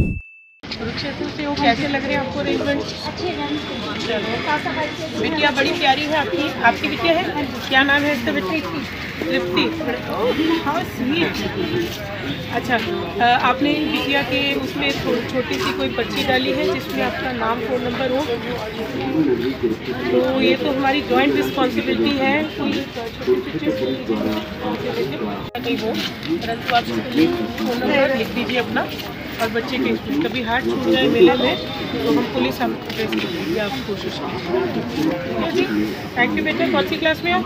हैं बिटिया, बड़ी प्यारी है आपकी। आपकी बिटिया है? क्या नाम है इसका बच्चे? की तृप्ति। स्वीट अच्छा आपने बिटिया के उसमें छोटी सी कोई पर्ची डाली है जिसमें आपका नाम फ़ोन नंबर हो? तो ये तो हमारी जॉइंट रिस्पॉन्सिबिलिटी है। कोई छोटी हो परंतु आप फ़ोन नंबर लिख दीजिए अपना। और बच्चे के कभी हाथ छूट जाए मेले में तो हम पुलिस हम आप कोशिश थैंक यू बेटा कौन सी क्लास में आप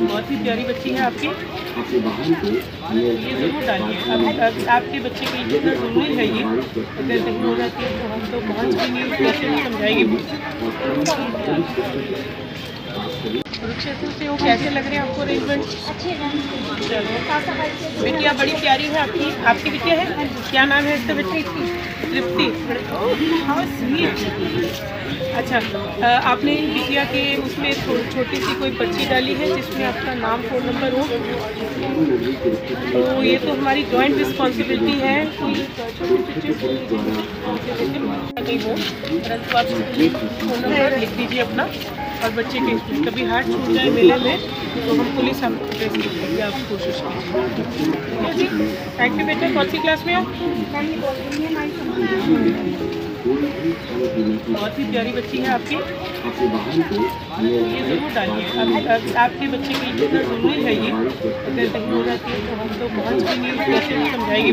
बहुत ही प्यारी बच्ची है आपकी। ये ज़रूर डालिए। अब आपके बच्चे के लिए इतना ज़रूरी है ये? अगर नहीं हो जाती है तो हम तो पहुँच भी नहीं समझाएँगे। कुरुक्षेत्र से वो कैसे लग रहे हैं आपको अरेंजमेंट चलो बिटिया बड़ी प्यारी है आपकी आपकी बिटिया है क्या नाम है इसका की तृप्ति अच्छा अ, आपने बिटिया के उसमें छोटी सी कोई पर्ची डाली है जिसमें आपका नाम फ़ोन नंबर हो तो ये तो हमारी जॉइंट रिस्पॉन्सिबिलिटी है कोई छोटी हो परंतु आप फ़ोन नंबर लिख दीजिए अपना और बच्चे के कभी हाथ छूट जाए मेले में तो हम पुलिस हम करेंगे आप कोशिश जी थैंक यू बेटा, कौन सी क्लास में आप? बहुत ही प्यारी बच्ची है आपकी। ये ज़रूर डालिए। अब आपके बच्चे की इतना ज़रूरी है ये, अगर नहीं हो जाती है तो हम तो पहुँच भी नहीं, समझाएँगे।